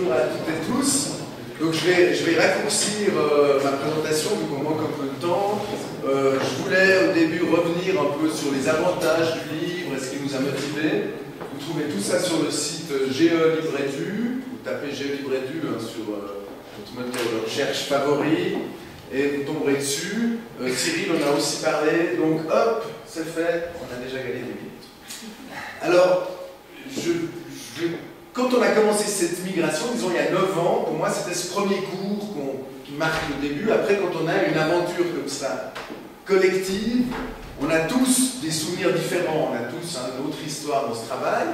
bonjour à toutes et tous. Donc je vais, je vais raccourcir euh, ma présentation vu qu'on manque un peu de temps. Euh, je voulais au début revenir un peu sur les avantages du livre et ce qui nous a motivés. Vous trouvez tout ça sur le site GE Livredu. Vous tapez GE Livredu hein, sur euh, votre moteur de recherche favori et vous tomberez dessus. Cyril en a aussi parlé. Donc hop, c'est fait. On a déjà gagné des minutes. Alors, je, je quand on a commencé cette migration, disons il y a 9 ans, pour moi c'était ce premier cours qui marque le début. Après, quand on a une aventure comme ça, collective, on a tous des souvenirs différents, on a tous une autre histoire dans ce travail.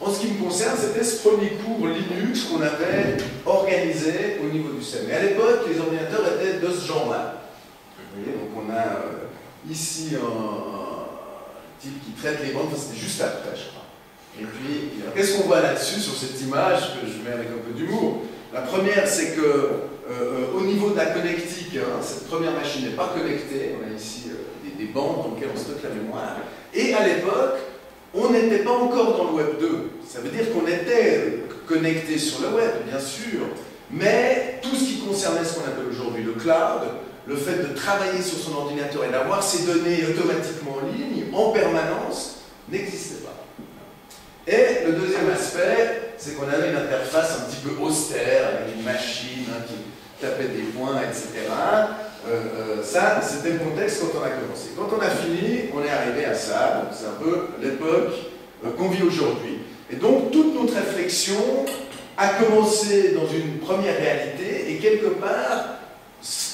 En ce qui me concerne, c'était ce premier cours Linux qu'on avait organisé au niveau du CEM. Et à l'époque, les ordinateurs étaient de ce genre-là. Vous voyez, donc on a euh, ici un, type qui traite les bandes, c'était juste après, je crois. Et puis, qu'est-ce qu'on voit là-dessus, sur cette image que je mets avec un peu d'humour? La première, c'est que euh, euh, au niveau de la connectique, hein, cette première machine n'est pas connectée. On a ici euh, des, bandes dans lesquelles on stocke la mémoire. Et à l'époque, on n'était pas encore dans le Web 2. Ça veut dire qu'on était connecté sur le web, bien sûr, mais tout ce qui concernait ce qu'on appelle aujourd'hui le cloud, le fait de travailler sur son ordinateur et d'avoir ses données automatiquement en ligne, en permanence, n'existait pas. Et le deuxième aspect, c'est qu'on avait une interface un petit peu austère, une machine hein, qui tapait des points, etc. Euh, euh, ça, c'était le contexte quand on a commencé. Quand on a fini, on est arrivé à ça, c'est un peu l'époque euh, qu'on vit aujourd'hui. Et donc, toute notre réflexion a commencé dans une première réalité, et quelque part,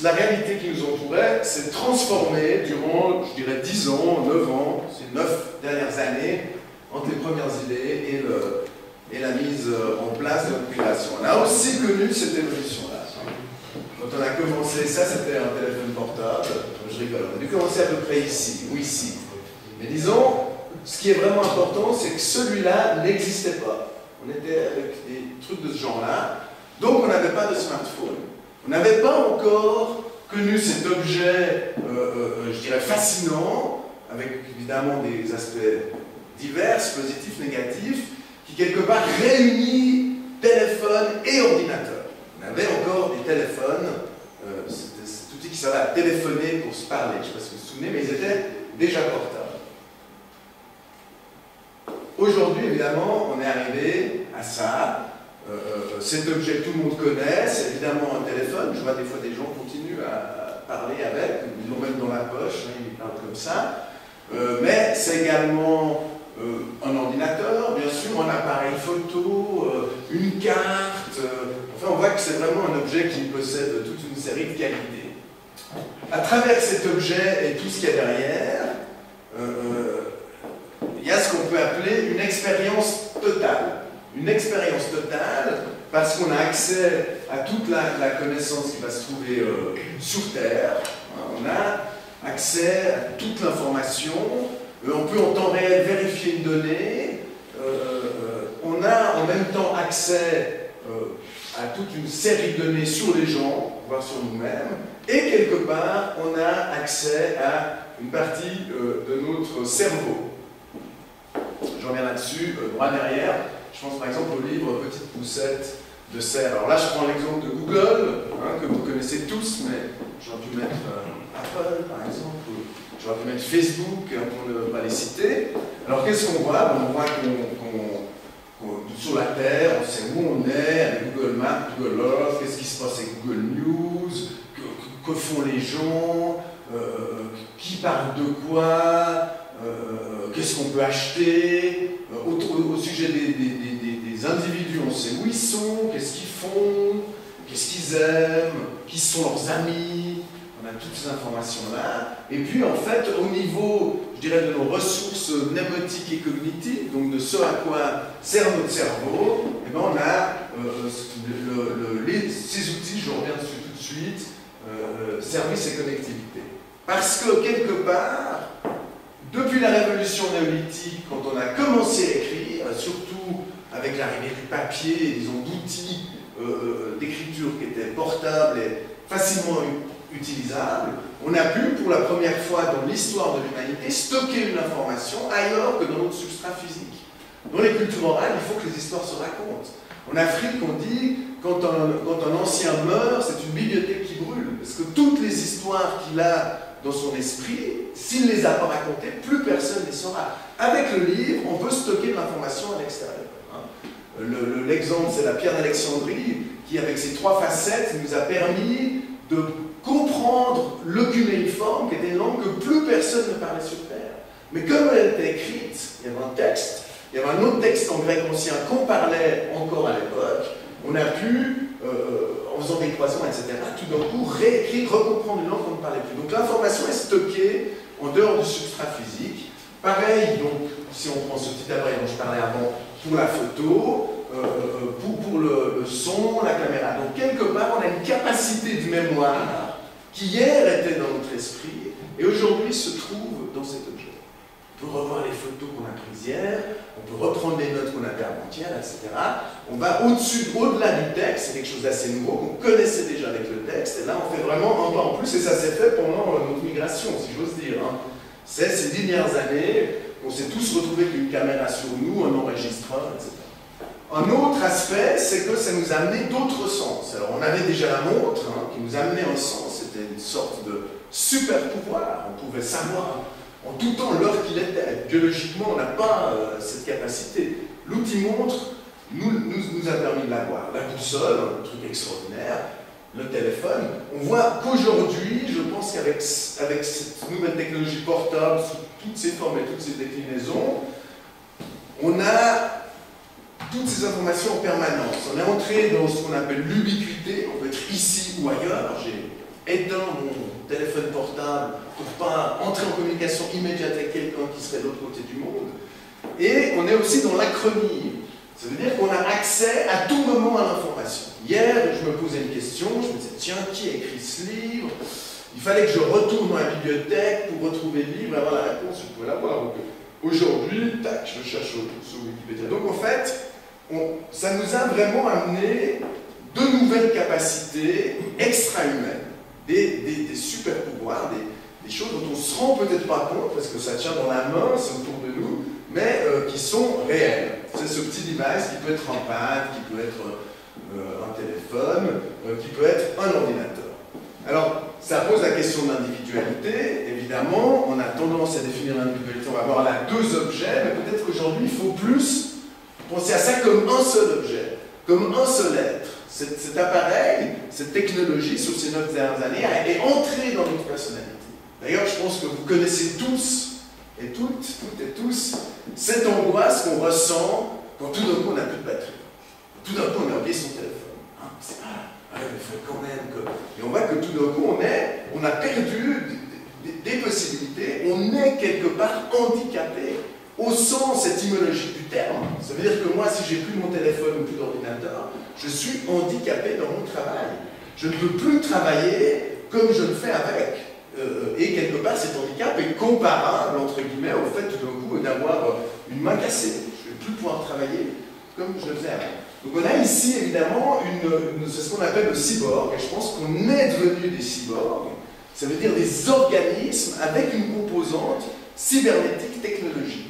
la réalité qui nous entourait s'est transformée durant, je dirais, 10 ans, 9 ans, ces 9 dernières années, entre les premières idées et, la mise en place de la population. On a aussi connu cette évolution-là. Quand on a commencé, ça c'était un téléphone portable, je rigole, on a dû commencer à peu près ici, ou ici. Mais disons, ce qui est vraiment important, c'est que celui-là n'existait pas. On était avec des trucs de ce genre-là, donc on n'avait pas de smartphone. On n'avait pas encore connu cet objet, euh, euh, je dirais, fascinant, avec évidemment des aspects divers, positifs, négatifs, qui quelque part réunit téléphone et ordinateur. On avait encore des téléphones, euh, cet outil qui servait à téléphoner pour se parler, je ne sais pas si vous vous souvenez, mais ils étaient déjà portables. Aujourd'hui, évidemment, on est arrivé à ça. Euh, euh, cet objet que tout le monde connaît, c'est évidemment un téléphone. Je vois des fois des gens continuent à parler avec, ils l'ont même dans la poche, hein, ils parlent comme ça. mais c'est également euh, un ordinateur, bien sûr, un appareil photo, euh, une carte. Euh, enfin, on voit que c'est vraiment un objet qui possède toute une série de qualités. À travers cet objet et tout ce qu'il y a derrière, il y a ce qu'on peut appeler une expérience totale. Une expérience totale parce qu'on a accès à toute la, connaissance qui va se trouver sur Terre. On a accès à toute l'information, euh, on peut en temps réel vérifier une donnée, euh, euh, on a en même temps accès à toute une série de données sur les gens, voire sur nous-mêmes, et quelque part, on a accès à une partie de notre cerveau. Je reviens là-dessus, droit derrière. Je pense par exemple au livre Petite poussette de serre. Alors là, je prends l'exemple de Google, hein, que vous connaissez tous, mais j'aurais pu mettre Apple, par exemple, J'aurais pu mettre Facebook hein, pour ne pas les citer. Alors qu'est-ce qu'on voit? On voit qu'on sur la Terre, on sait où on est, avec Google Maps, Google Earth, qu'est-ce qui se passe avec Google News, que, font les gens, euh, qui parle de quoi, euh, qu'est-ce qu'on peut acheter. Euh, au, sujet des, individus, on sait où ils sont, qu'est-ce qu'ils font, qu'est-ce qu'ils aiment, qui sont leurs amis, toutes ces informations-là. Et puis, en fait, au niveau, je dirais, de nos ressources mnémotiques et cognitives, donc de ce à quoi sert notre cerveau, eh ben, on a euh, les, ces outils, je reviens dessus tout de suite, euh, service et connectivité. Parce que, quelque part, depuis la révolution néolithique, quand on a commencé à écrire, surtout avec l'arrivée du papier, disons, d'outils euh, d'écriture qui étaient portables et facilement utilisable, on a pu, pour la première fois dans l'histoire de l'humanité, stocker une information ailleurs que dans notre substrat physique. Dans les cultures orales, il faut que les histoires se racontent. En Afrique, on dit, quand un, ancien meurt, c'est une bibliothèque qui brûle. Parce que toutes les histoires qu'il a dans son esprit, s'il ne les a pas racontées, plus personne ne les saura. Avec le livre, on peut stocker de l'information à l'extérieur. Hein. L'exemple, c'est la pierre d'Alexandrie, qui, avec ses trois facettes, nous a permis de comprendre le cunéiforme, qui était une langue que plus personne ne parlait sur Terre. Mais comme elle était écrite, il y avait un texte, il y avait un autre texte en grec ancien qu'on parlait encore à l'époque, on a pu, euh, en faisant des croisons, etc., tout d'un coup réécrire, recomprendre une langue qu'on ne parlait plus. Donc l'information est stockée en dehors du substrat physique. Pareil, donc, si on prend ce petit appareil dont je parlais avant, pour la photo, euh, euh, pour le, son, la caméra. Donc quelque part, on a une capacité de mémoire qui hier était dans notre esprit et aujourd'hui se trouve dans cet objet. On peut revoir les photos qu'on a prises hier, on peut reprendre les notes qu'on a fait avant-hier, etc. On va au-dessus, au-delà du texte, c'est quelque chose d'assez nouveau qu'on connaissait déjà avec le texte, et là on fait vraiment un pas en plus, et ça s'est fait pendant euh, notre migration, si j'ose dire. Hein. C'est ces dernières années qu'on s'est tous retrouvés avec une caméra sur nous, un enregistreur, etc. Un autre aspect, c'est que ça nous a amené d'autres sens. Alors on avait déjà la montre hein, qui nous amenait un sens, sorte de super pouvoir, on pouvait savoir en tout temps l'heure qu'il était. Biologiquement, on n'a pas euh, cette capacité. L'outil montre nous, nous, a permis de l'avoir. La boussole, un truc extraordinaire, le téléphone. On voit qu'aujourd'hui, je pense qu'avec avec cette nouvelle technologie portable, sous toutes ses formes et toutes ses déclinaisons, on a toutes ces informations en permanence. On est entré dans ce qu'on appelle l'ubiquité, on peut être ici ou ailleurs. J'ai éteint mon téléphone portable pour pas entrer en communication immédiate avec quelqu'un qui serait de l'autre côté du monde. Et on est aussi dans l'acronie. Ça veut dire qu'on a accès à tout moment à l'information. Hier, je me posais une question, je me disais, tiens, qui a écrit ce livre? Il fallait que je retourne dans la bibliothèque pour retrouver le livre et avoir la réponse, je pouvais l'avoir. Aujourd'hui, tac, je cherche sur Wikipédia. Donc en fait, ça nous a vraiment amené de nouvelles capacités extra-humaines, des, super pouvoirs, des, choses dont on ne se rend peut-être pas compte parce que ça tient dans la main, c'est autour de nous, mais euh, qui sont réelles. C'est ce petit device qui peut être un pad, qui peut être euh, un téléphone, euh, qui peut être un ordinateur. Alors, ça pose la question de l'individualité. Évidemment, on a tendance à définir l'individualité, on va voir là deux objets, mais peut-être qu'aujourd'hui, il faut plus Pensez à ça comme un seul objet, comme un seul être. Cet, appareil, cette technologie, sur ces neuf dernières années, est entrée dans notre personnalité. D'ailleurs, je pense que vous connaissez tous, et toutes, toutes et tous, cette angoisse qu'on ressent quand tout d'un coup on n'a plus de batterie. Tout d'un coup on a oublié son téléphone. Hein, c'est pas, ah, il faut quand même que. Et on voit que tout d'un coup on est, on a perdu des possibilités, on est quelque part handicapé au sens étymologique du terme. Ça veut dire que moi, si j'ai plus mon téléphone ou plus d'ordinateur, je suis handicapé dans mon travail. Je ne peux plus travailler comme je le fais avec. Euh, et quelque part, cet handicap est comparable, entre guillemets, au fait tout d'un coup d'avoir une main cassée. Je ne vais plus pouvoir travailler comme je le faisais avant. Donc on a ici évidemment une, c'est ce qu'on appelle le cyborg, et je pense qu'on est devenu des cyborgs. Ça veut dire des organismes avec une composante cybernétique technologique.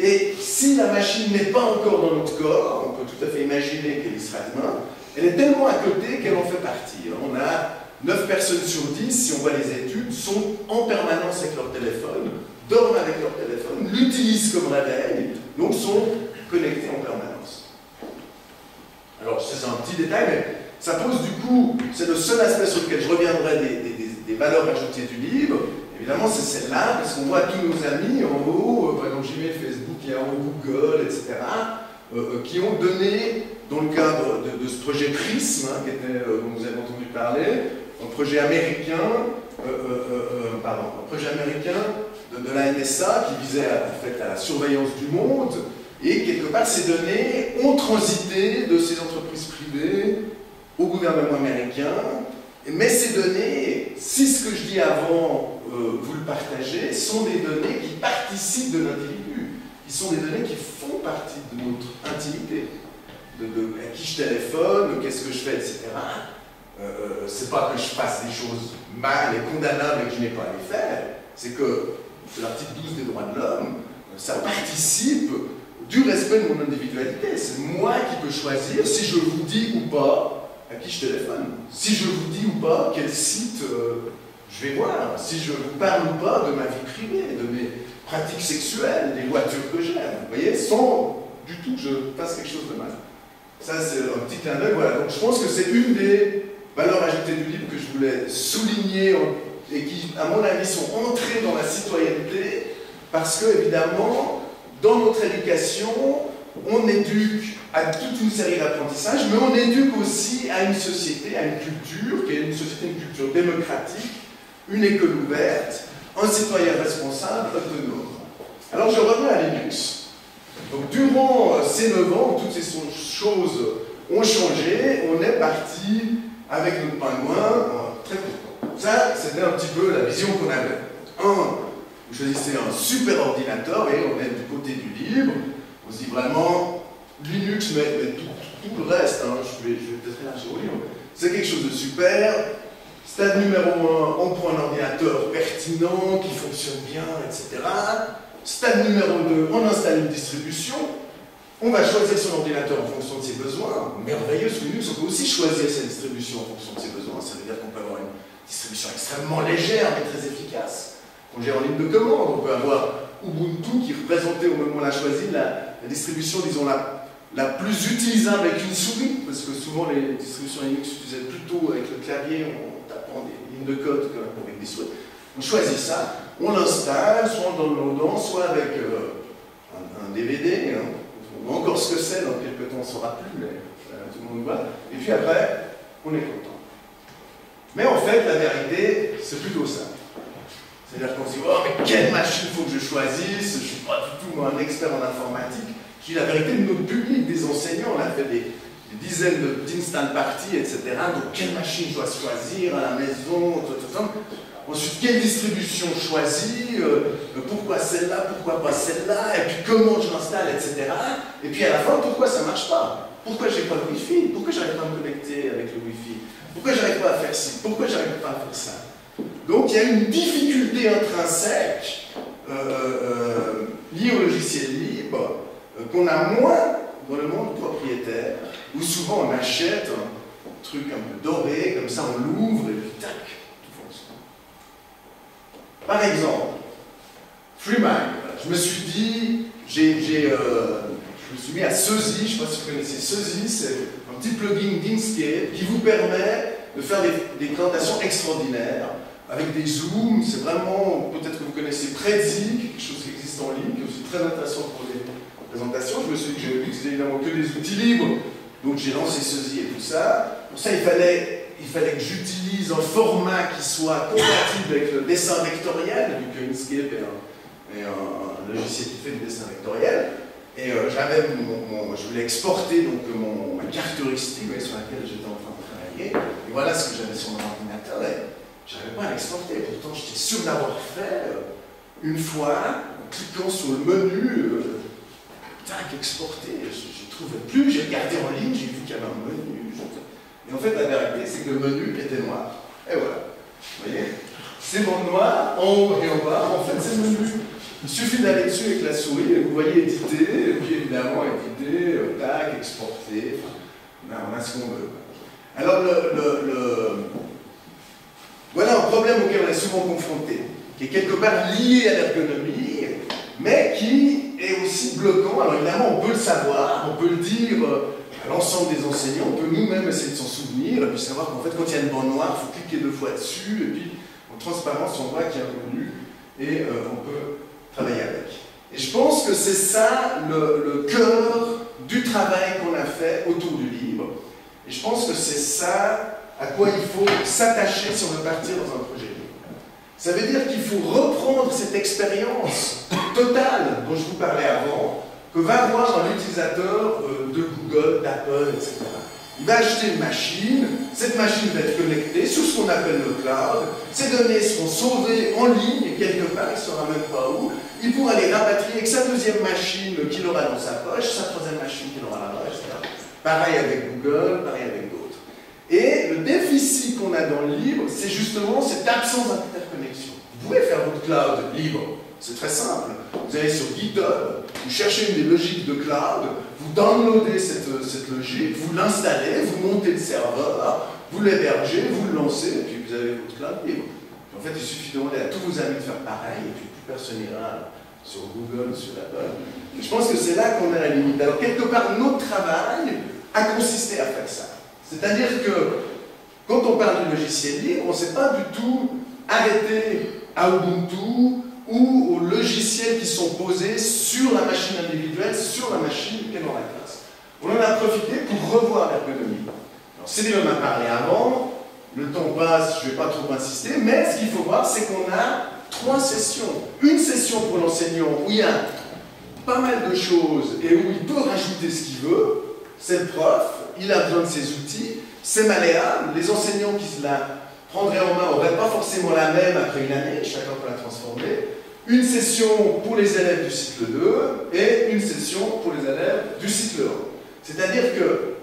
Et si la machine n'est pas encore dans notre corps, on peut tout à fait imaginer qu'elle y sera demain, elle est tellement à côté qu'elle en fait partie. On a 9 personnes sur 10, si on voit les études, sont en permanence avec leur téléphone, dorment avec leur téléphone, l'utilisent comme réveil, donc sont connectés en permanence. Alors, c'est un petit détail, mais ça pose du coup, c'est le seul aspect sur lequel je reviendrai des valeurs ajoutées du livre, Évidemment, c'est celle-là, parce qu'on voit tous nos amis en haut, euh, par exemple Gmail, Facebook, Yahoo, Google, etc., euh, euh, qui ont donné, dans le cadre de, ce projet PRISM, hein, dont vous avez entendu parler, un projet américain, pardon, un projet américain de, la NSA qui visait en fait, à la surveillance du monde, et quelque part, ces données ont transité de ces entreprises privées au gouvernement américain, mais ces données, si ce que je dis avant, euh, vous le partagez, sont des données qui participent de l'individu, qui sont des données qui font partie de notre intimité, de, à qui je téléphone, qu'est-ce que je fais, etc. Euh, euh, c'est pas que je fasse des choses mal et condamnables et que je n'ai pas à les faire, c'est que l'article 12 des droits de l'homme, ça participe du respect de mon individualité. C'est moi qui peux choisir si je vous dis ou pas à qui je téléphone. Si je vous dis ou pas quel site euh, je vais voir. Si je vous parle ou pas de ma vie privée, de mes pratiques sexuelles, des voitures que j'aime. Vous voyez, sans du tout que je fasse quelque chose de mal. Ça, c'est un petit clin d'œil. Voilà. Donc, je pense que c'est une des valeurs ajoutées du livre que je voulais souligner et qui, à mon avis, sont entrées dans la citoyenneté parce que, évidemment, dans notre éducation, on éduque à toute une série d'apprentissages, mais on éduque aussi à une société, à une culture, qui est une société, une culture démocratique, une école ouverte, un citoyen responsable, autonome. Alors je reviens à Linux. Donc durant euh, ces 9 ans, toutes ces choses ont changé, on est parti avec notre pingouin très content. Ça, c'était un petit peu la vision qu'on avait. Un, vous choisissez un super ordinateur et on est du côté du libre. On se dit vraiment, Linux, mais, tout, le reste, hein, je vais, peut-être élargir c'est quelque chose de super. Stade numéro 1, on prend un ordinateur pertinent, qui fonctionne bien, etc. Stade numéro 2, on installe une distribution. On va choisir son ordinateur en fonction de ses besoins. Merveilleux sous Linux, on peut aussi choisir sa distribution en fonction de ses besoins. Ça veut dire qu'on peut avoir une distribution extrêmement légère mais très efficace. On gère en ligne de commande, on peut avoir Ubuntu qui représentait au moment où on l'a choisi la, distribution, disons, la, la plus utilisable avec une souris, parce que souvent les distributions Linux s'utilisaient plutôt avec le clavier en tapant des lignes de code qu'avec des souris. On choisit ça, on l'installe, soit en downloadant, soit avec euh, un, DVD. Hein. Encore ce que c'est, dans quelques temps on ne saura plus, mais euh, tout le monde voit. Et puis après, on est content. Mais en fait, la vérité, c'est plutôt ça. C'est-à-dire qu'on se dit, oh, mais quelle machine faut que je choisisse? Je ne suis pas du tout un expert en informatique. Dis la vérité de notre public, des enseignants, on a fait des, dizaines d'instant parties, etc. Donc, quelle machine je dois choisir à la maison. Ensuite, quelle distribution choisir euh, Pourquoi celle-là Pourquoi pas celle-là? Et puis comment je l'installe, etc. Et puis à la fin, pourquoi ça ne marche pas? Pourquoi j'ai pas le Wi-Fi? Pourquoi j'arrive pas à me connecter avec le Wi-Fi? Pourquoi j'arrive pas à faire ci? Pourquoi j'arrive pas à faire ça? Donc il y a une difficulté intrinsèque euh, euh, liée au logiciel libre qu'on a moins dans le monde propriétaire, où souvent on achète un truc un peu doré, comme ça on l'ouvre et puis tac, par exemple, FreeMind, je me suis dit, euh, je me suis mis à Suzy, je ne sais pas si vous connaissez Suzy, c'est un petit plugin d'Inkscape qui vous permet de faire des, présentations extraordinaires avec des zooms, c'est vraiment, peut-être que vous connaissez Prezi, quelque chose qui existe en ligne, qui est aussi très intéressant pour les présentations. Je me suis dit que je n'utilisais évidemment que des outils libres, donc j'ai lancé Suzy et tout ça. Pour ça, il fallait fallait que j'utilise un format qui soit compatible avec le dessin vectoriel, vu que Inkscape est un, logiciel qui fait du dessin vectoriel. Et euh, j'avais je voulais exporter donc mon, ma caractéristique sur laquelle j'étais en train de travailler. Et voilà ce que j'avais sur mon ordinateur. J'avais pas à l'exporter. Pourtant, j'étais sûr d'avoir fait euh, une fois, en cliquant sur le menu, euh, tac, exporter. Je ne trouvais plus. J'ai regardé en ligne, j'ai vu qu'il y avait un menu. Et en fait, la vérité, c'est que le menu était noir. Et voilà. Vous voyez? C'est bon noir, en haut et en bas. En fait, c'est le menu. Il suffit d'aller dessus avec la souris et vous voyez éditer, et puis évidemment éditer, euh, tac, exporter. Enfin, on a ce qu'on veut. Alors, le, problème auquel on est souvent confronté, qui est quelque part lié à l'ergonomie, mais qui est aussi bloquant. Alors évidemment, on peut le savoir, on peut le dire euh, l'ensemble des enseignants, on peut nous-mêmes essayer de s'en souvenir, et puis savoir qu'en fait, quand il y a une bande noire, il faut cliquer deux fois dessus, et puis en transparence, on voit qu'il y a un menu, et euh, on peut travailler avec. Et je pense que c'est ça le, cœur du travail qu'on a fait autour du livre. Et je pense que c'est ça à quoi il faut s'attacher si on veut partir dans un projet. Ça veut dire qu'il faut reprendre cette expérience totale dont je vous parlais avant, que va avoir un utilisateur euh, de Google, d'Apple, etc. Il va acheter une machine, cette machine va être connectée sur ce qu'on appelle le cloud, ces données seront sauvées en ligne quelque part, il ne saura même pas où, il pourra les rapatrier avec sa deuxième machine qu'il aura dans sa poche, sa troisième machine qu'il aura là-bas, etc. Pareil avec Google, pareil avec. Et le déficit qu'on a dans le libre, c'est justement cette absence d'interconnexion. Vous pouvez faire votre cloud libre, c'est très simple. Vous allez sur GitHub, vous cherchez une des logiques de cloud, vous downloadez cette, cette logique, vous l'installez, vous montez le serveur, vous l'hébergez, vous le lancez, et puis vous avez votre cloud libre. En fait, il suffit de demander à tous vos amis de faire pareil, et puis plus personne n'ira sur Google, sur Apple. Je pense que c'est là qu'on a la limite. Alors, quelque part, notre travail a consisté à faire ça. C'est-à-dire que quand on parle du logiciel libre, on ne s'est pas du tout arrêté à Ubuntu ou aux logiciels qui sont posés sur la machine individuelle, sur la machine qui est dans la classe. On en a profité pour revoir l'ergonomie. Céline en a parlé avant, le temps passe, je ne vais pas trop insister, mais ce qu'il faut voir, c'est qu'on a trois sessions. Une session pour l'enseignant où il y a pas mal de choses et où il peut rajouter ce qu'il veut, c'est le prof, il a besoin de ses outils, c'est malléable, les enseignants qui se la prendraient en main n'auraient pas forcément la même après une année, chacun peut la transformer. Une session pour les élèves du cycle 2 et une session pour les élèves du cycle 1. C'est-à-dire que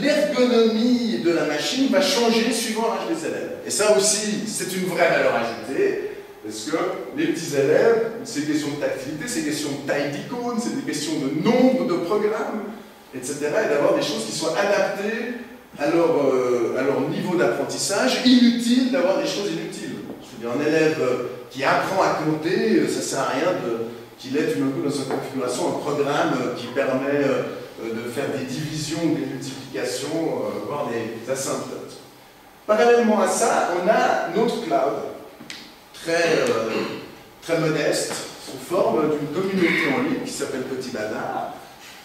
l'ergonomie de la machine va changer suivant l'âge des élèves. Et ça aussi, c'est une vraie valeur ajoutée, parce que les petits élèves, c'est des questions de tactilité, c'est des questions de taille d'icône, c'est des questions de nombre de programmes, etc. Et d'avoir des choses qui soient adaptées à leur, euh, niveau d'apprentissage. Inutile d'avoir des choses inutiles. Je veux dire, un élève qui apprend à compter, ça ne sert à rien qu'il ait tout d'un coup dans sa configuration un programme qui permet euh, de faire des divisions, des multiplications, euh, voire des asymptotes. Parallèlement à ça, on a notre cloud, très, très modeste, sous forme d'une communauté en ligne qui s'appelle Petit Bazar,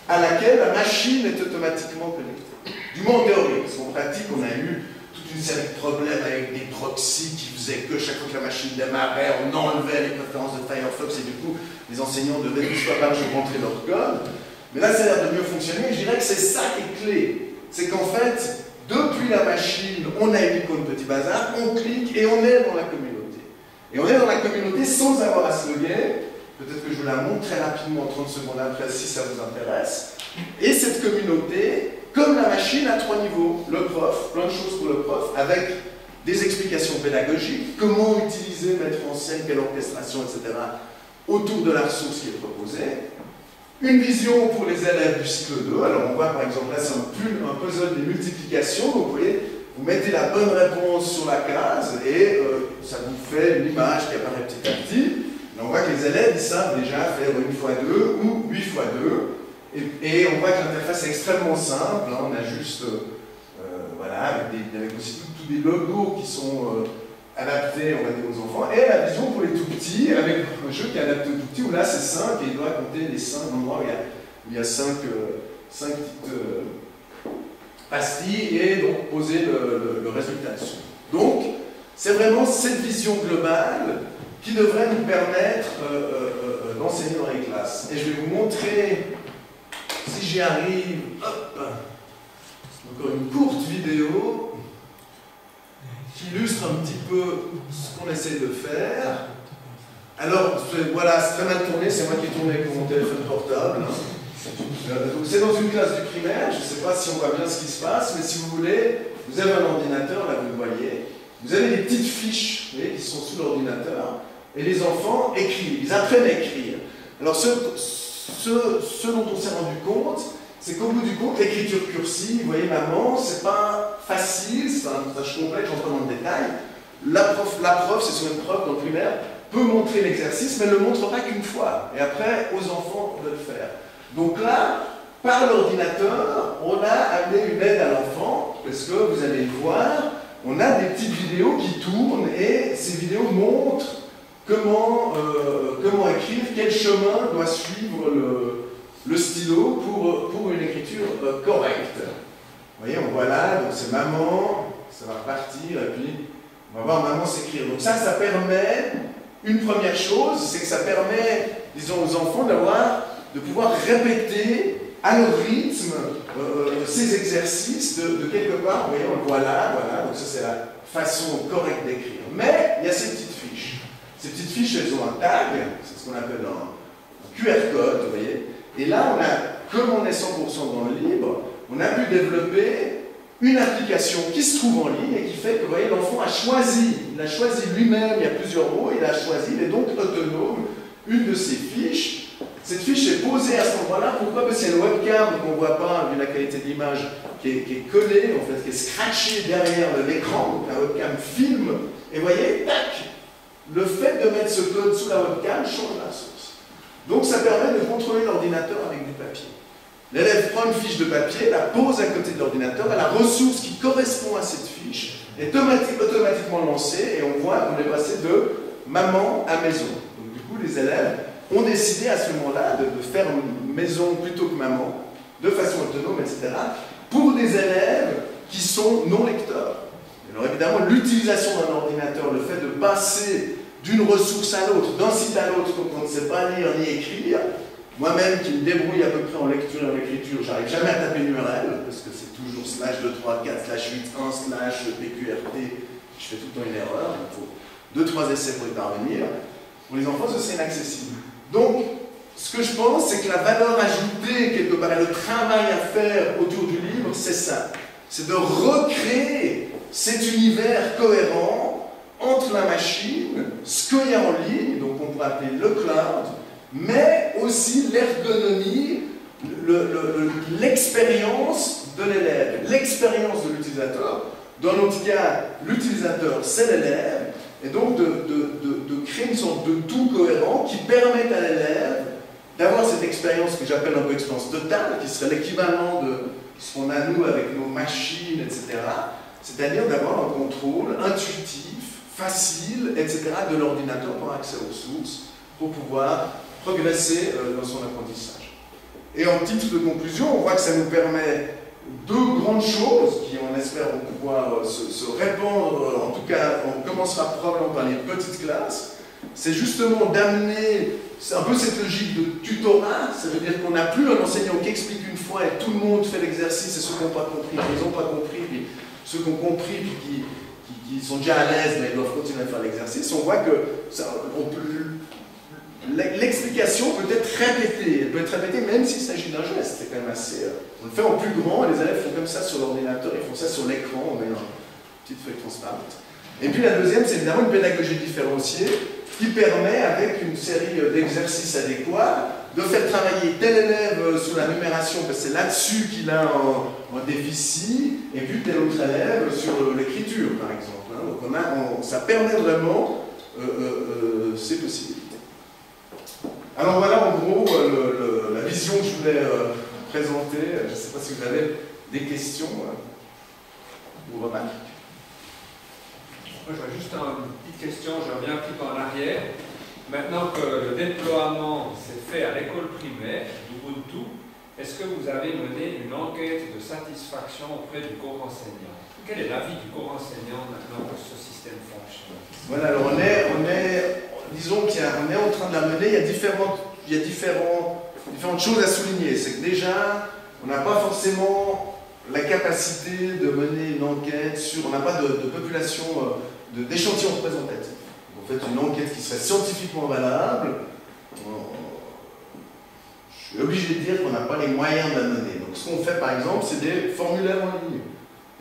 à laquelle la machine est automatiquement connectée. Du moins en théorie, parce qu'en pratique, on a eu toute une série de problèmes avec des proxys qui faisaient que chaque fois que la machine démarrait, on enlevait les préférences de Firefox et du coup, les enseignants devaient une fois par rentrer leur code. Mais là, ça a l'air de mieux fonctionner. Je dirais que c'est ça qui est clé. C'est qu'en fait, depuis la machine, on a une icône Petit Bazar, on clique et on est dans la communauté. Et on est dans la communauté sans avoir à se loguer, Peut-être que je vous la montre très rapidement en 30 secondes après si ça vous intéresse. Et cette communauté, comme la machine, a trois niveaux. Le prof, plein de choses pour le prof, avec des explications pédagogiques, comment utiliser, mettre en scène, quelle orchestration, etc., autour de la ressource qui est proposée. Une vision pour les élèves du cycle 2. Alors on voit par exemple là, c'est un, puzzle des multiplications. vous voyez, vous mettez la bonne réponse sur la case et euh, ça vous fait une image qui apparaît petit à petit on voit que les élèves, savent déjà faire une fois deux ou 8 fois 2. Et, on voit que l'interface est extrêmement simple. Hein. on a juste, euh, voilà, avec, aussi tous des logos qui sont euh, adaptés, aux enfants. Et la vision pour les tout petits, avec un jeu qui est adapté aux tout petits, où là c'est simple et il doit compter les 5 endroits où il y a, 5, euh, petites pastilles et donc poser le, le résultat dessus. Donc, c'est vraiment cette vision globale qui devrait nous permettre euh, euh, euh, d'enseigner dans les classes. Et je vais vous montrer, si j'y arrive, hop, encore une courte vidéo qui illustre un petit peu ce qu'on essaie de faire. Alors, voilà, c'est très mal tourné, c'est moi qui ai tourné avec mon téléphone portable. C'est dans une classe du primaire, je ne sais pas si on voit bien ce qui se passe, mais si vous voulez, vous avez un ordinateur, là vous le voyez, vous avez des petites fiches voyez, qui sont sous l'ordinateur, et les enfants écrivent, ils apprennent à écrire. Alors ce, dont on s'est rendu compte, c'est qu'au bout du compte, l'écriture cursive, vous voyez maman, c'est pas facile, c'est un tâche complexe, j'entre dans le détail. La prof, la prof c'est sur une prof dans le primaire, peut montrer l'exercice, mais ne le montre pas qu'une fois. Et après, aux enfants de le faire. Donc là, par l'ordinateur, on a amené une aide à l'enfant, parce que vous allez le voir, on a des petites vidéos qui tournent et ces vidéos montrent comment, euh, comment écrire, quel chemin doit suivre le, stylo pour, pour, une écriture euh, correcte. Vous voyez, on voit là, donc c'est maman, ça va partir, et puis on va voir maman s'écrire. Donc ça, ça permet, une première chose, c'est que ça permet, disons, aux enfants d'avoir, de pouvoir répéter à leur rythme ces exercices de, quelque part. Vous voyez, on le voit là, voilà, donc ça c'est la façon correcte d'écrire. Mais il y a ces petites ces petites fiches, elles ont un tag, c'est ce qu'on appelle un, QR code, vous voyez. Et là, comme on est 100% dans le libre, on a pu développer une application qui se trouve en ligne et qui fait que, vous voyez, l'enfant a choisi, il a choisi lui-même, il y a plusieurs mots, il a choisi, il est donc autonome, une de ces fiches Cette fiche est posée à cet endroit-là. Pourquoi? Parce qu'il y a une webcam qu'on ne voit pas, vu la qualité de l'image, qui, qui est, collée, en fait, qui est scratchée derrière l'écran. Donc la webcam filme. Et vous voyez, tac Le fait de mettre ce code sous la webcam change la source. Donc ça permet de contrôler l'ordinateur avec du papier. L'élève prend une fiche de papier, la pose à côté de l'ordinateur, et la ressource qui correspond à cette fiche est automatiquement lancée et on voit qu'on est passé de maman à maison. Donc du coup, les élèves ont décidé à ce moment-là de, faire maison plutôt que maman, de façon autonome, etc., pour des élèves qui sont non lecteurs. Alors évidemment, l'utilisation d'un ordinateur, le fait de passer d'une ressource à l'autre, d'un site à l'autre, donc on ne sait pas lire ni écrire, moi-même, qui me débrouille à peu près en lecture et en écriture, j'arrive jamais à taper une URL, parce que c'est toujours slash 2, 3, 4, slash 8, 1, slash PQRT. Je fais tout le temps une erreur, il faut 2-3 essais pour y parvenir. Pour les enfants, ce serait inaccessible. Donc, ce que je pense, c'est que la valeur ajoutée, quelque part, le travail à faire autour du livre, c'est ça. C'est de recréer cet univers cohérent entre la machine, ce qu'il y a en ligne, donc on pourrait appeler le cloud, mais aussi l'ergonomie, l'expérience de l'élève, l'expérience de l'utilisateur. Dans notre cas, l'utilisateur, c'est l'élève, et donc de, créer une sorte de tout cohérent qui permette à l'élève d'avoir cette expérience que j'appelle un peu expérience totale, qui serait l'équivalent de ce qu'on a nous avec nos machines, etc. C'est-à-dire d'avoir un contrôle intuitif, facile, etc. de l'ordinateur pour accès aux sources, pour pouvoir progresser euh, dans son apprentissage. Et en titre de conclusion, on voit que ça nous permet deux grandes choses qui, on espère, vont pouvoir euh, se, répandre, en tout cas, on commencera probablement par les petites classes, c'est justement d'amener un peu cette logique de tutorat, ça veut dire qu'on n'a plus un enseignant qui explique une fois et tout le monde fait l'exercice et ceux qui n'ont pas compris, ils n'ont pas compris, puis ceux qui ont compris, puis qui, sont déjà à l'aise, mais ils doivent continuer à faire l'exercice. On voit que L'explication peut être répétée, elle peut être répétée même s'il s'agit d'un geste, c'est quand même assez... Euh, on fait en plus grand, les élèves font comme ça sur l'ordinateur, ils font ça sur l'écran, on met une petite feuille transparente. Et puis la deuxième, c'est évidemment une pédagogie différenciée qui permet, avec une série d'exercices adéquats, de faire travailler tel élève euh, sur la numération, parce que c'est là-dessus qu'il a un, déficit, et puis tel autre élève sur l'écriture, par exemple. Hein. Donc ça permet vraiment euh, ces possibilités. Alors voilà en gros euh, la vision que je voulais euh, présenter. Je ne sais pas si vous avez des questions euh, ou remarques. Moi j'aurais juste une petite question, je reviens un petit peu en arrière. Maintenant que le déploiement s'est fait à l'école primaire d'Ubuntu, est-ce que vous avez mené une enquête de satisfaction auprès du corps enseignant? Quel est l'avis du corps enseignant maintenant que ce système fonctionne? Voilà, alors on est, on est disons qu'on est en train de la mener, il y a différentes, il y a différentes choses à souligner. C'est que déjà, on n'a pas forcément la capacité de mener une enquête sur, on n'a pas de, population, euh, d'échantillon représentatif. En fait, une enquête qui serait scientifiquement valable, je suis obligé de dire qu'on n'a pas les moyens de la mener. Donc ce qu'on fait par exemple, c'est des formulaires en ligne.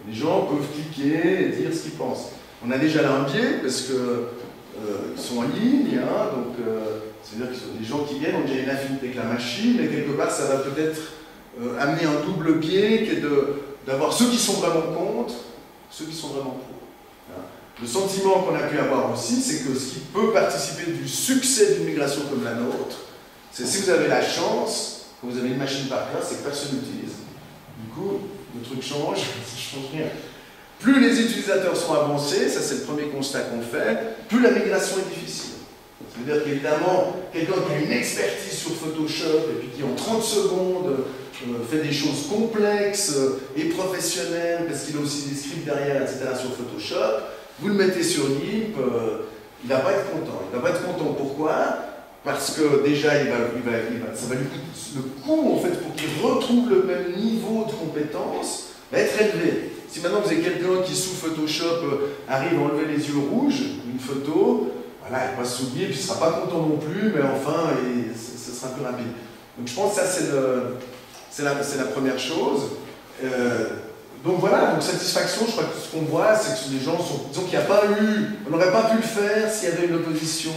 Les gens peuvent cliquer et dire ce qu'ils pensent. On a déjà là un biais, parce que euh, sont en ligne, hein, donc euh, c'est-à-dire que des gens qui viennent ont déjà une affinité avec la machine, et quelque part ça va peut-être euh, amener un double biais qui est d'avoir ceux qui sont vraiment contre, ceux qui sont vraiment pour. Hein. Le sentiment qu'on a pu avoir aussi, c'est que ce qui peut participer du succès d'une migration comme la nôtre, c'est si vous avez la chance, que vous avez une machine par classe, c'est que personne n'utilise. Du coup, le truc change, ça change rien. Plus les utilisateurs sont avancés, ça c'est le premier constat qu'on fait, plus la migration est difficile. C'est-à-dire qu'évidemment, quelqu'un qui a une expertise sur Photoshop et puis qui en 30 secondes euh, fait des choses complexes euh, et professionnelles, parce qu'il a aussi des scripts derrière, etc. sur Photoshop, vous le mettez sur NIP, euh, il ne va pas être content. Il ne va pas être content pourquoi? Parce que déjà, ça va lui coûter, le coût en fait pour qu'il retrouve le même niveau de compétence va être élevé. Si maintenant vous avez quelqu'un qui sous Photoshop arrive à enlever les yeux rouges, une photo, voilà, il va se souvenir, puis il ne sera pas content non plus, mais enfin, ce sera plus rapide. Donc je pense que ça, c'est la, la, première chose. Euh, donc voilà, donc satisfaction, je crois que ce qu'on voit, c'est que les gens sont. Disons qu'il n'y a pas eu. On n'aurait pas pu le faire s'il y avait une opposition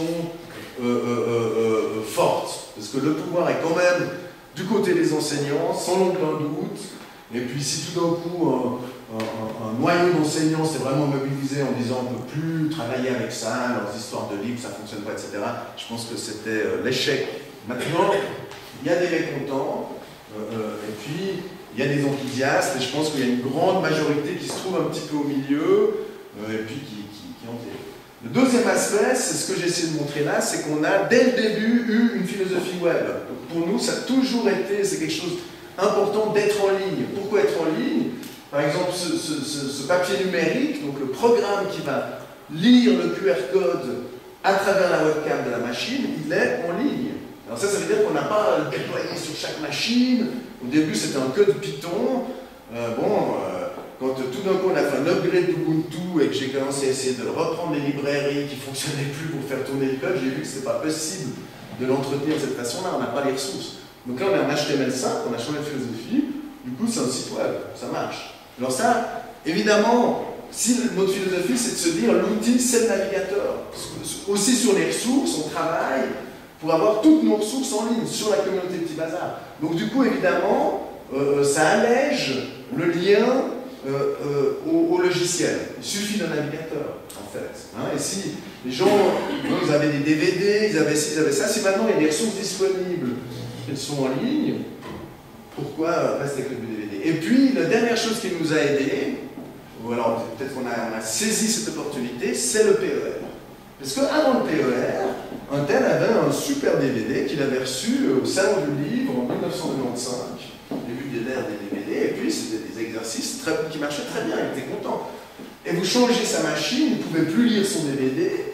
forte, parce que le pouvoir est quand même du côté des enseignants, sans aucun doute. Et puis si tout d'un coup un, noyau d'enseignants s'est vraiment mobilisé en disant on ne peut plus travailler avec ça, leurs histoires de livres, ça ne fonctionne pas, etc., je pense que c'était l'échec. Maintenant, il y a des mécontents, et puis il y a des enthousiastes, et je pense qu'il y a une grande majorité qui se trouve un petit peu au milieu, et puis qui, qui, qui le deuxième aspect, c'est ce que j'ai essayé de montrer là, c'est qu'on a dès le début eu une philosophie web. pour nous, ça a toujours été, c'est quelque chose d'important d'être en ligne. Pourquoi être en ligne exemple, ce, papier numérique, donc le programme qui va lire le QR code à travers la webcam de la machine, il est en ligne. Alors ça, ça veut dire qu'on n'a pas déployé sur chaque machine. Au début, c'était un code Python. Euh, bon, euh, quand tout d'un coup on a fait un upgrade d'Ubuntu et que j'ai commencé à essayer de reprendre les librairies qui ne fonctionnaient plus pour faire tourner le code, j'ai vu que ce n'était pas possible de l'entretenir de cette façon-là, on n'a pas les ressources. Donc là on est en HTML5, on a changé de philosophie, du coup c'est un site web, ça marche. Alors ça, évidemment, si notre philosophie c'est de se dire l'outil c'est le navigateur. Aussi sur les ressources, on travaille pour avoir toutes nos ressources en ligne sur la communauté Petit Bazar. Donc du coup évidemment, euh, ça allège le lien euh, euh, au, logiciel. Il suffit d'un navigateur, en fait. Hein. et si les gens, ils avaient des DVD, ils avaient ci, ils avaient ça, si maintenant il y a des ressources disponibles, qu'elles sont en ligne, pourquoi rester avec le DVD Et puis, la dernière chose qui nous a aidés, ou alors peut-être qu'on a, saisi cette opportunité, c'est le PER. Parce qu'avant le PER, un tel avait un super DVD qu'il avait reçu au Salon du Livre en 1995, début des l'ère des DVD, et puis c'était des exercices qui marchaient très bien, il était content. Et vous changez sa machine, il ne pouvait plus lire son DVD,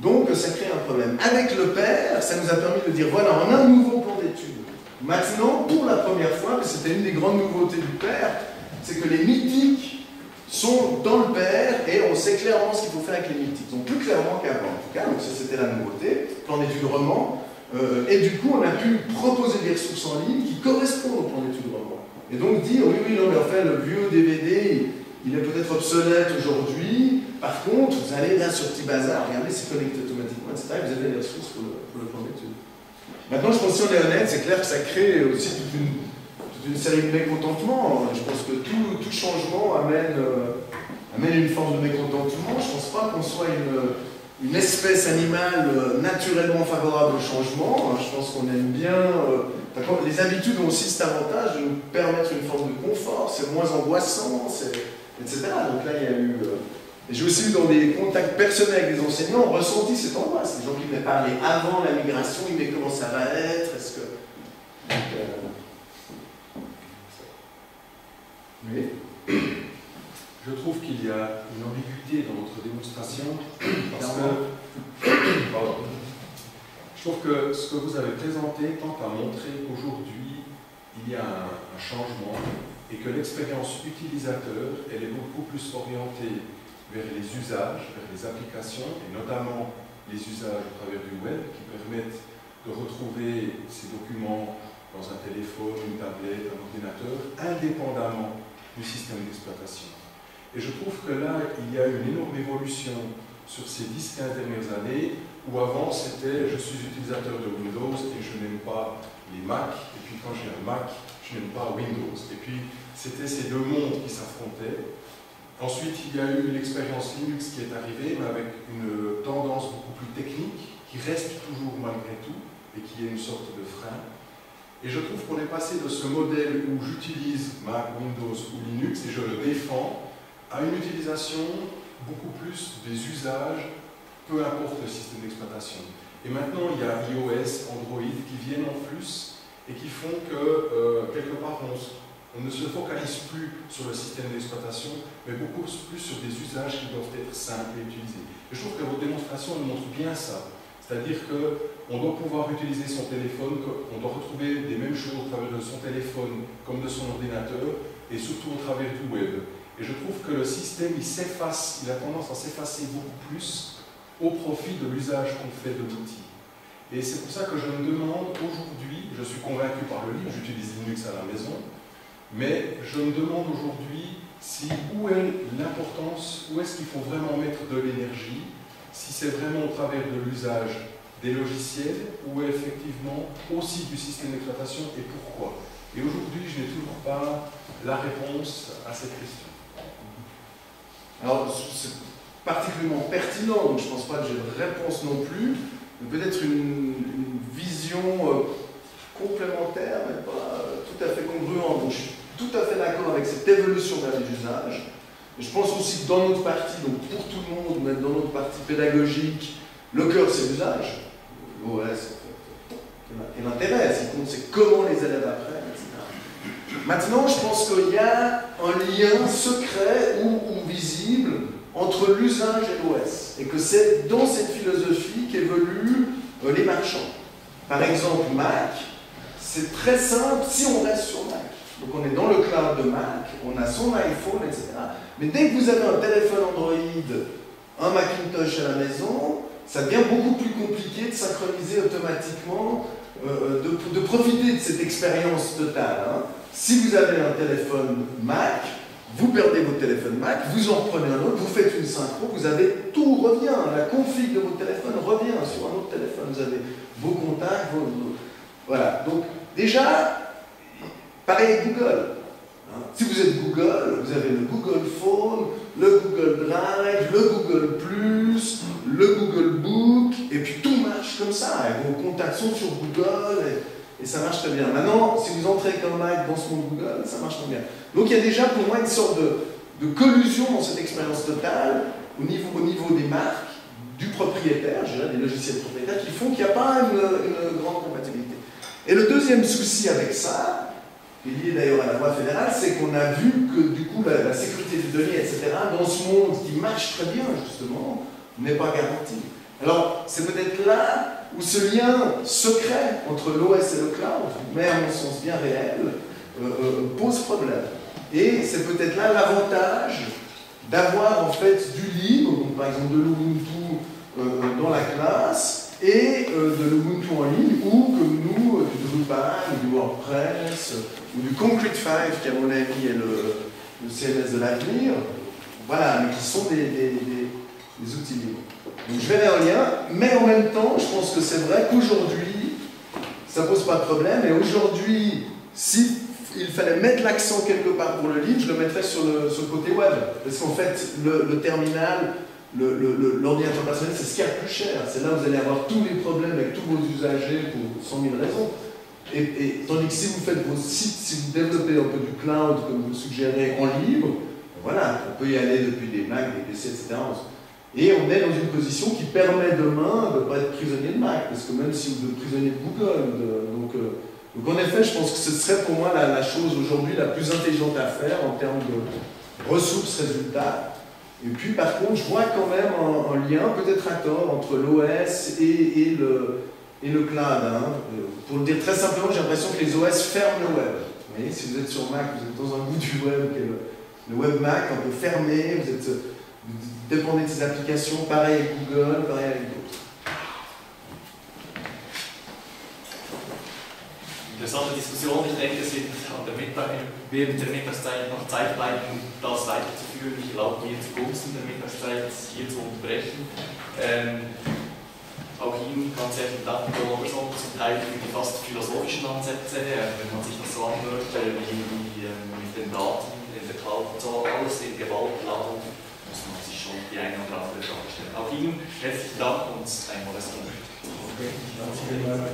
donc ça crée un problème. Avec le père, ça nous a permis de dire voilà, on a un nouveau plan d'études. Maintenant, pour la première fois, c'était une des grandes nouveautés du père, c'est que les mythiques sont dans le père et on sait clairement ce qu'il faut faire avec les mythiques. Donc plus clairement qu'avant en tout cas, donc ça c'était la nouveauté, plan d'études roman. Euh, et du coup, on a pu proposer des ressources en ligne qui correspondent au plan d'études roman. Et donc dire, oui, oui, non, mais en fait, le vieux DVD, il est peut-être obsolète aujourd'hui. Par contre, vous allez là sur Petit Bazar, regardez, c'est connecté automatiquement, etc. vous avez les ressources pour le, plan d'études. Maintenant, je pense que si on est honnête, c'est clair que ça crée aussi toute une, série de mécontentements. Je pense que tout, changement amène, euh, amène une forme de mécontentement. Je ne pense pas qu'on soit une une espèce animale euh, naturellement favorable au changement. Je pense qu'on aime bien. Euh, les habitudes ont aussi cet avantage de nous permettre une forme de confort, c'est moins angoissant, etc. Donc là, il y a eu. J'ai aussi eu dans des contacts personnels avec des enseignants ressenti cette angoisse. Les gens qui m'avaient parlé avant la migration, ils me comment ça va être, est-ce que. oui. Je trouve qu'il y a une ambiguïté dans votre démonstration parce que je trouve que ce que vous avez présenté tente à montrer qu'aujourd'hui il y a un, changement et que l'expérience utilisateur elle est beaucoup plus orientée vers les usages, vers les applications et notamment les usages au travers du web qui permettent de retrouver ces documents dans un téléphone, une tablette, un ordinateur, indépendamment du système d'exploitation. Et je trouve que là, il y a une énorme évolution sur ces 10-15 dernières années, où avant c'était je suis utilisateur de Windows et je n'aime pas les Mac, et puis quand j'ai un Mac, je n'aime pas Windows. Et puis c'était ces deux mondes qui s'affrontaient. Ensuite, il y a eu l'expérience Linux qui est arrivée, mais avec une tendance beaucoup plus technique, qui reste toujours malgré tout, et qui est une sorte de frein. Et je trouve qu'on est passé de ce modèle où j'utilise Mac, Windows ou Linux et je le défends à une utilisation beaucoup plus des usages, peu importe le système d'exploitation. Et maintenant, il y a iOS, Android qui viennent en plus et qui font que, euh, quelque part, on, ne se focalise plus sur le système d'exploitation, mais beaucoup plus sur des usages qui doivent être simples et utilisés. Je trouve que votre démonstration montre bien ça. C'est-à-dire qu'on doit pouvoir utiliser son téléphone, on doit retrouver des mêmes choses au travers de son téléphone comme de son ordinateur, et surtout au travers du web. Et je trouve que le système, il s'efface, il a tendance à s'effacer beaucoup plus au profit de l'usage qu'on fait de l'outil. Et c'est pour ça que je me demande aujourd'hui, je suis convaincu par le livre, j'utilise Linux à la maison, mais je me demande aujourd'hui si, où est l'importance, où est-ce qu'il faut vraiment mettre de l'énergie, si c'est vraiment au travers de l'usage des logiciels ou effectivement aussi du système d'exploitation et pourquoi Et aujourd'hui, je n'ai toujours pas la réponse à cette question. Alors, c'est particulièrement pertinent, donc je ne pense pas que j'ai de réponse non plus, mais peut-être une, vision euh, complémentaire, mais pas tout à fait congruente. Donc, je tout à fait d'accord avec cette évolution vers les usages. je pense aussi que dans notre partie, donc pour tout le monde, même dans notre partie pédagogique, le cœur c'est l'usage. L'OS, en fait, et l'intérêt, c'est comment les élèves apprennent, etc. Maintenant, je pense qu'il y a un lien secret ou, visible entre l'usage et l'OS, et que c'est dans cette philosophie qu'évoluent euh, les marchands. Par exemple, Mac, c'est très simple si on reste sur. Donc on est dans le cloud de Mac, on a son iPhone, etc. Mais dès que vous avez un téléphone Android, un Macintosh à la maison, ça devient beaucoup plus compliqué de synchroniser automatiquement, euh, de, profiter de cette expérience totale. Hein. Si vous avez un téléphone Mac, vous perdez votre téléphone Mac, vous en prenez un autre, vous faites une synchro, vous avez tout revient, la config de votre téléphone revient sur un autre téléphone, vous avez vos contacts, vos, voilà. Donc déjà, Pareil avec Google. Hein. Si vous êtes Google, vous avez le Google Phone, le Google Drive, le Google Plus, le Google Book, et puis tout marche comme ça. Et vos contacts sont sur Google, et, ça marche très bien. Maintenant, si vous entrez comme Mike dans ce monde Google, ça marche très bien. Donc il y a déjà pour moi une sorte de, collusion dans cette expérience totale au niveau, au niveau des marques, du propriétaire, je des logiciels propriétaires, qui font qu'il n'y a pas une grande compatibilité. Et le deuxième souci avec ça, lié d'ailleurs à la loi fédérale, c'est qu'on a vu que du coup la, sécurité des données, etc., dans ce monde qui marche très bien justement, n'est pas garantie. Alors c'est peut-être là où ce lien secret entre l'OS et le cloud, mais à mon sens bien réel, euh, euh, pose problème. Et c'est peut-être là l'avantage d'avoir en fait du libre, donc par exemple de l'Ubuntu euh, dans la classe, et de l'Ubuntu en ligne, ou que nous, du Drupal, du WordPress, ou du Concrete 5, qui à mon avis est le, CMS de l'avenir, voilà, mais qui sont des, outils libres. Donc je verrai un lien, mais en même temps, je pense que c'est vrai qu'aujourd'hui, ça pose pas de problème, et aujourd'hui, si il fallait mettre l'accent quelque part pour le livre, je le mettrais sur le, côté web. Parce qu'en fait, le, terminal, l'ordinateur personnel, c'est ce qui est le plus cher. C'est là où vous allez avoir tous les problèmes avec tous vos usagers pour 100 000 raisons. Et, tandis que si vous faites vos sites, si vous développez un peu du cloud, comme vous le suggérez, en libre, voilà, on peut y aller depuis des Mac, des PC, etc. Et on est dans une position qui permet demain de ne pas être prisonnier de Mac, parce que même si vous êtes prisonnier de Google, donc, euh, donc, en effet, je pense que ce serait pour moi la, chose aujourd'hui la plus intelligente à faire en termes de ressources, résultats. Et puis par contre, je vois quand même un, lien, peut-être à tort, entre l'OS et, le, et le cloud. Hein. Pour le dire très simplement, j'ai l'impression que les OS ferment le web. Vous voyez, si vous êtes sur Mac, vous êtes dans un bout du web qui est le, web Mac, un peu fermé, vous, êtes, vous dépendez de ces applications, pareil avec Google, pareil avec Interessante Diskussion. Ich denke, es wird während der Mittagszeit noch Zeit bleiben, das weiterzuführen. Ich erlaube mir zugunsten der Mittagszeit hier zu unterbrechen. Ähm, auch Ihnen ganz herzlichen Dank, Herr Robertson, zum Teil für die fast philosophischen Ansätze, wenn man sich das so anhört, wie, wie ähm, mit den Daten in der Cloud und so, alles in Gewaltladung, muss man sich schon die eine oder andere Frage stellen. Auch Ihnen herzlichen Dank und ein Modest Okay, danke.